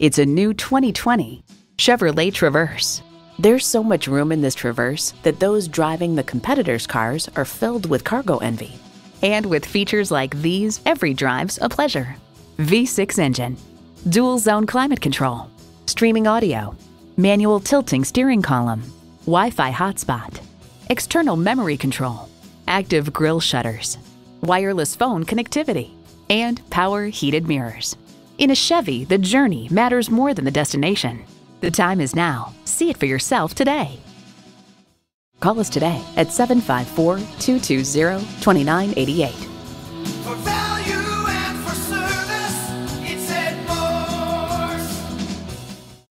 It's a new 2020 Chevrolet Traverse. There's so much room in this Traverse that those driving the competitors' cars are filled with cargo envy. And with features like these, every drive's a pleasure. V6 engine, dual zone climate control, streaming audio, manual tilting steering column, Wi Fi hotspot, external memory control, active grille shutters, wireless phone connectivity, and power heated mirrors. In a Chevy, the journey matters more than the destination. The time is now. See it for yourself today. Call us today at 754 220 2988